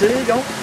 Fais la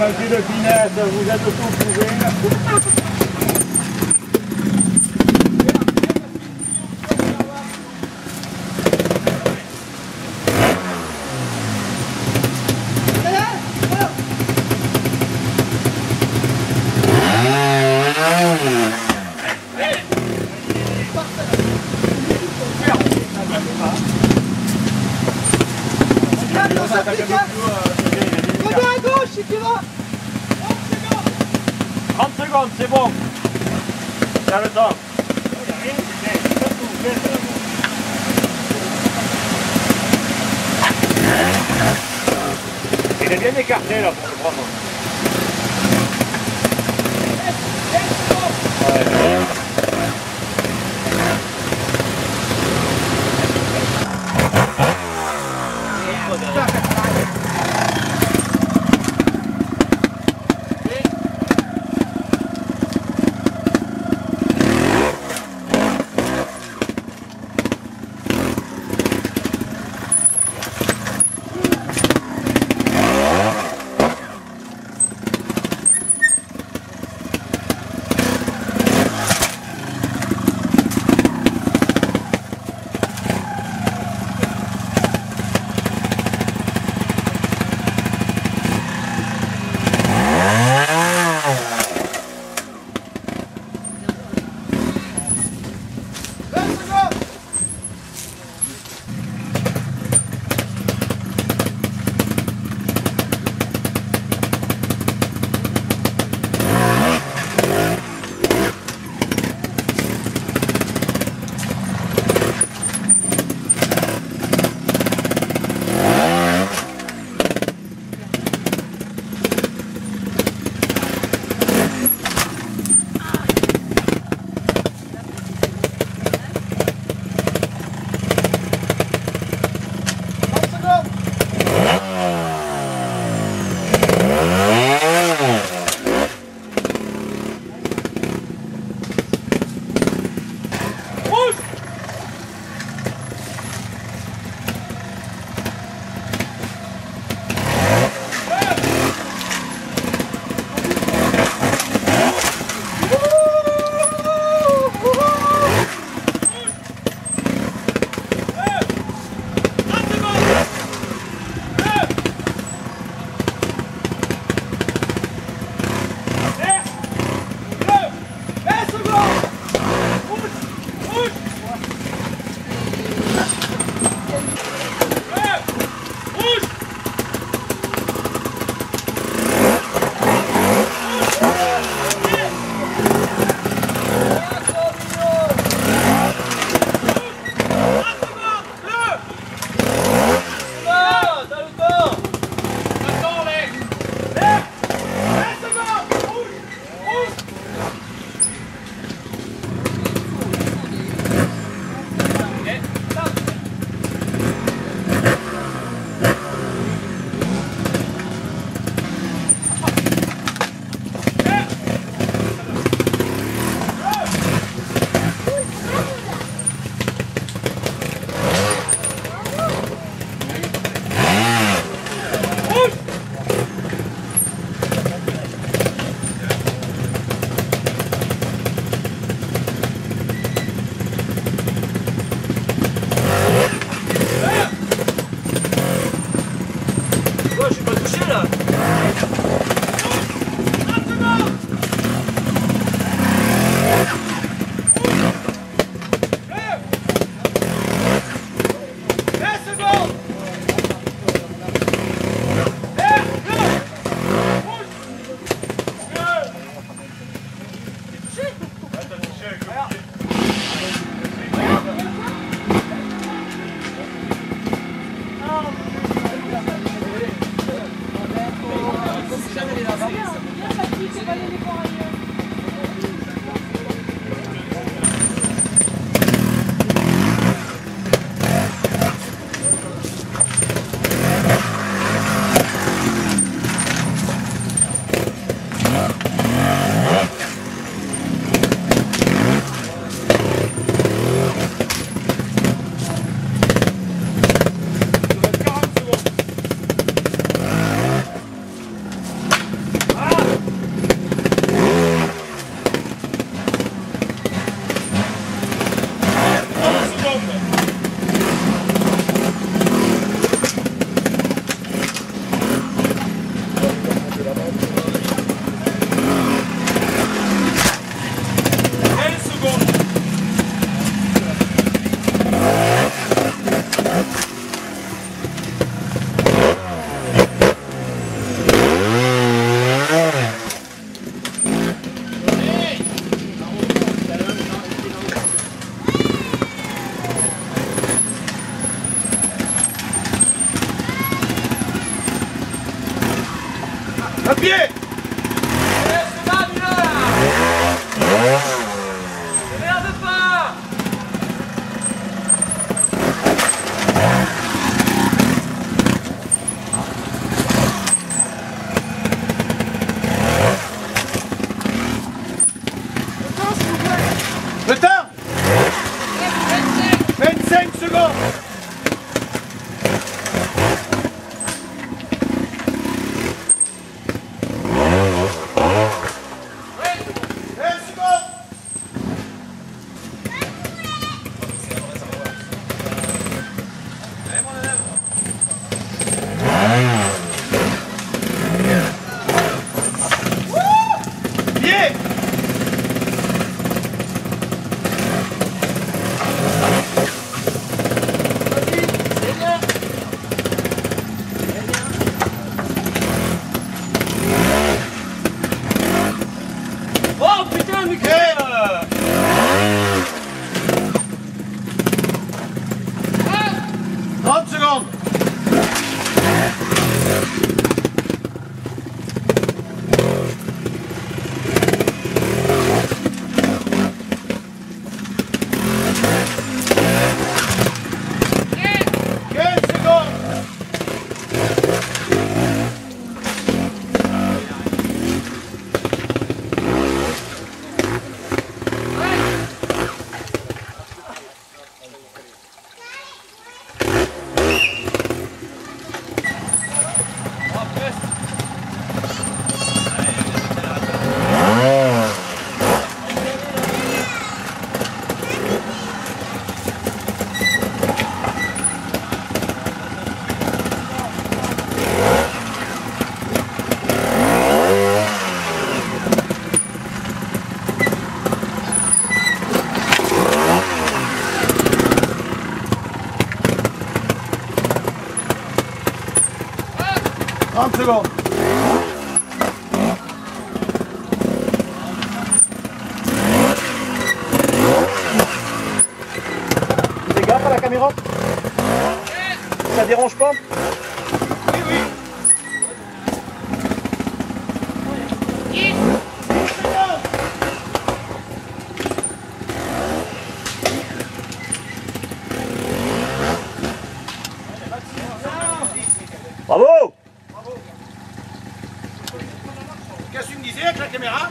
manquez de finesse, vous êtes au couvert. Reviens à gauche si tu vas 30 secondes, c'est bon. Tiens le temps. Il est bien écarté là pour le prendre. À pied Le Trente secondes Fais gaffe à la caméra Ça dérange pas Oui, oui Bravo Qu'est-ce que tu me disais avec la caméra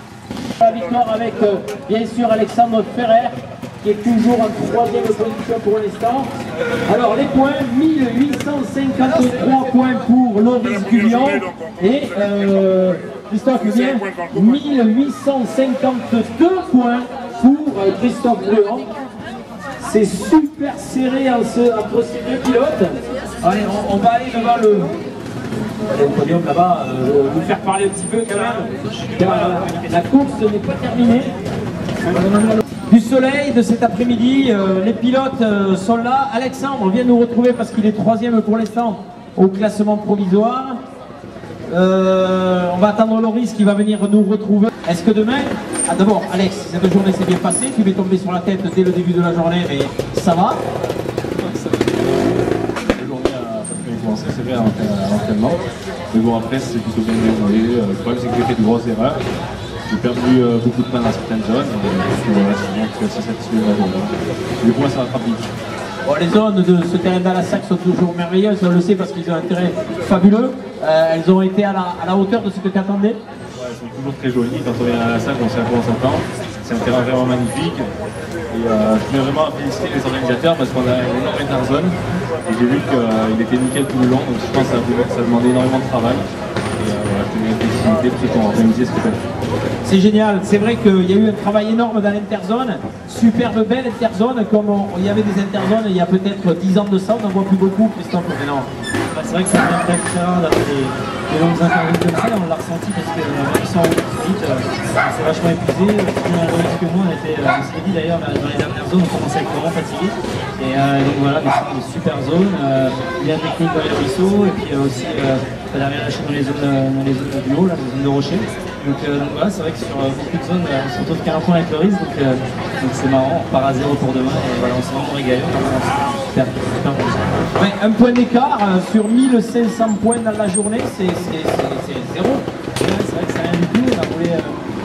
La victoire avec euh, bien sûr Alexandre Ferrer qui est toujours en troisième position pour l'instant. Alors les points, 1853 points pour Loris Guillon et euh, Christophe Julien, 1852 points pour euh, Christophe Bruand. C'est super serré en ce- entre ces deux pilotes. Allez, on, on va aller devant le, Là-bas, euh, vous faire parler un petit peu quand même. Car la- course n'est pas terminée. Du soleil de cet après-midi, euh, les pilotes euh, sont là. Alexandre vient nous retrouver parce qu'il est troisième pour l'instant au classement provisoire. On va attendre Loris qui va venir nous retrouver. Est-ce que demain, ah, d'abord Alex, cette journée s'est bien passée, tu m'es tombé sur la tête dès le début de la journée, mais ça va bien commencé, c'est vrai, à l'entraînement-. Mais bon, après, c'est plutôt bien déroulé. Euh, Le problème, c'est que j'ai fait de grosses erreurs. J'ai perdu euh, beaucoup de points dans certaines zones. Et voilà, assez satisfait de la journée. Du coup, ça rattrape vite. Bon, les zones de ce terrain d'Alassac sont toujours merveilleuses, on le sait parce qu'ils ont un terrain fabuleux. Euh, elles ont été à la, à la hauteur de ce que tu attendais. Ouais, elles sont toujours très jolies. Quand on vient à la salle, on sait à quoi on s'attend. C'est un terrain vraiment magnifique. Et euh, je tenais vraiment à féliciter les organisateurs parce qu'on a une énorme interzone. Et j'ai vu qu'il était nickel tout le long. Donc je pense que ça, ça demandait énormément de travail. Et euh, voilà, je tenais à féliciter pour ce. C'est génial, c'est vrai qu'il y a eu un travail énorme dans l'interzone, superbe belle interzone, comme on- il y avait des interzones il y a peut-être 10 ans de ça, on n'en voit plus beaucoup, Christophe. Mais non. Bah, c'est vrai que c'est bien différent d'avoir des, des longues interviews comme ça, on l'a ressenti parce que euh, même sans vite, euh, s'est vachement épuisé, plus que on était, euh, se dit d'ailleurs, dans les dernières zones, on commençait à être vraiment fatigué. Et euh, donc voilà, des, super zones, euh, bien technique dans les ruisseaux, et puis euh, aussi euh, pas derrière lâcher dans les zones, euh, dans les zones du haut, là, les zones de rochers. Donc, euh, voilà, c'est vrai que sur euh, beaucoup de zones, euh, on se retrouve qu'à un point avec le risque, donc euh, donc c'est marrant, on repart à zéro pour demain, et voilà, on s'est vraiment régalé, on a vraiment super j'espère j'espère qu'on va Ouais, un point d'écart euh, sur 1500 points dans la journée, c'est zéro. C'est vrai que c'est rien du tout. On a roulé, euh,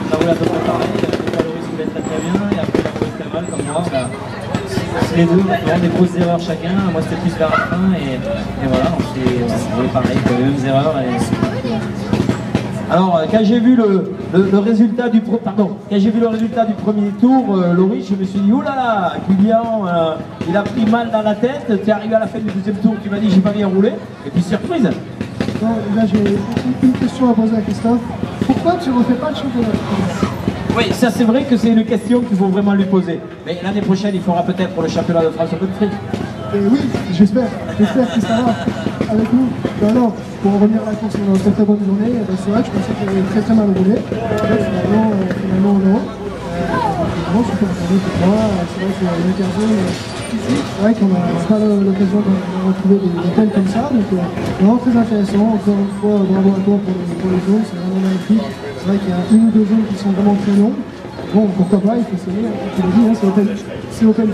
on a roulé à peu près pareil. Euh, Des fois, Loris roulait très très bien et après, il a roulé très mal comme moi. Bah, c'est les deux, vraiment des grosses erreurs chacun. Moi, c'était plus vers la fin et, et voilà, on s'est roulé pareil, les mêmes erreurs. Et, Alors, euh, quand j'ai vu le, le- le résultat du pro- pardon, quand j'ai vu le résultat du premier tour, euh, Loris, je me suis dit, là là, Kylian, euh, il a pris mal dans la tête. Tu es arrivé à la fin du deuxième tour, tu m'as dit, j'ai pas bien roulé. Et puis surprise. Non, là j'ai une- question à poser à Christophe. Pourquoi tu refais pas le championnat de France? Oui, ça c'est vrai que c'est une question qu'il faut vraiment lui poser. Mais l'année prochaine, il fera peut-être le championnat de France Open Free. Oui, j'espère, j'espère qu'il sera avec nous. Non, non, pour revenir à la course, on a une très très bonne journée. Eh ben, c'est vrai que je pensais qu'il avait très très mal roulé. En fait, finalement, euh, finalement non. Vraiment super journée pour moi. C'est vrai qu'il y a une occasion euh. C'est vrai qu'on n'a pas l'occasion de, retrouver des, des thèmes comme ça. Donc euh, vraiment très intéressant. Encore une fois, bravo à toi pour, pour les zones. C'est vraiment magnifique. C'est vrai qu'il y a une ou deux zones qui sont vraiment très longues. Bon, pourquoi pas, il faut essayer. hein, tu l'as dit, hein, c'est open, c'est open.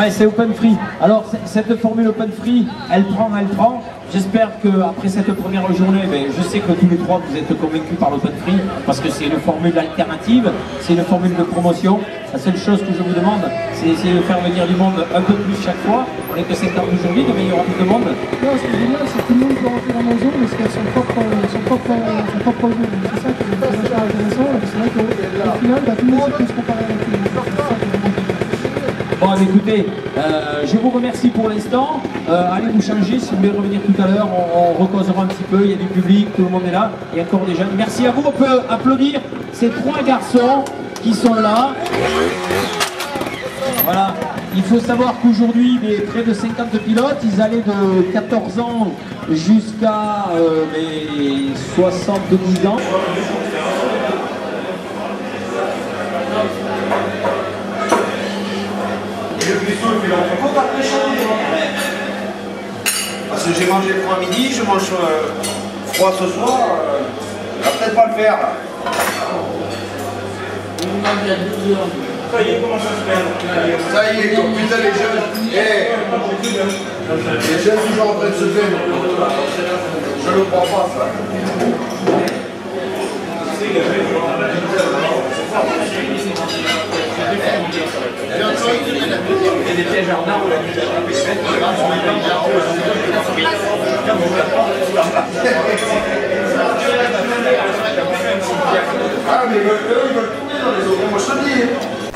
Ouais, c'est Open Free. Alors, cette formule Open Free, elle prend, elle prend. J'espère qu'après cette première journée, ben, je sais que tous les trois, vous êtes convaincus par l'Open Free, parce que c'est une formule alternative, c'est une formule de promotion. La seule chose que je vous demande, c'est d'essayer de faire venir du monde un peu plus chaque fois. On n'est que 7 ans aujourd'hui, demain il y aura plus de monde. Ce c'est que tout le monde peut dans mais c'est ça qui est intéressant. C'est vrai qu'au au final, bah, tout le monde peut se comparer avec monde. C'est ça qui est vraiment intéressant. Écoutez, euh, je vous remercie pour l'instant. Euh, allez vous changer, si vous voulez revenir tout à l'heure, on, on recausera un petit peu, il y a du public, tout le monde est là, il y a encore des jeunes. Merci à vous, on peut applaudir ces trois garçons qui sont là. Voilà, il faut savoir qu'aujourd'hui, les près de 50 pilotes, ils allaient de 14 ans jusqu'à euh, les 70 ans. J'ai mangé froid à midi, je mange euh, froid ce soir, euh, on va peut-être pas le faire là. Ça y est, comment ça se fait Ça y est, comme putain les jeunes. Eh, les jeunes toujours en train de se faire. Je le crois pas ça. Et des pièges. Ah, mais eux, ils veulent tourner dans les eaux. Moi, je te dis.